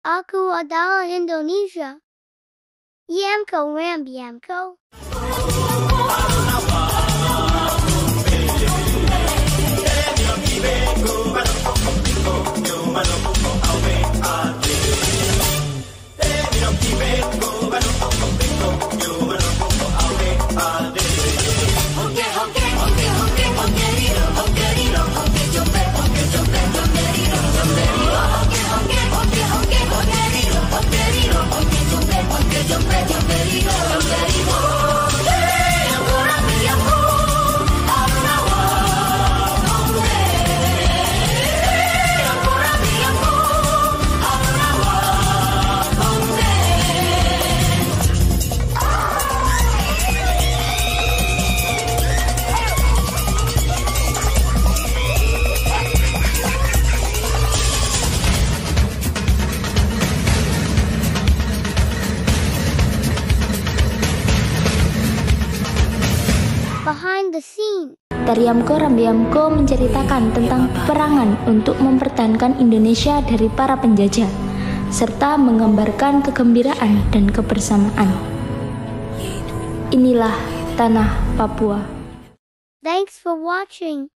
Aku adalah Indonesia. Yamko Ram Yamko. Behind the scene. Tariamko Rambiamko menceritakan tentang peperangan untuk mempertahankan Indonesia dari para penjajah, serta menggambarkan kegembiraan dan kebersamaan. Inilah tanah Papua. Thanks for watching.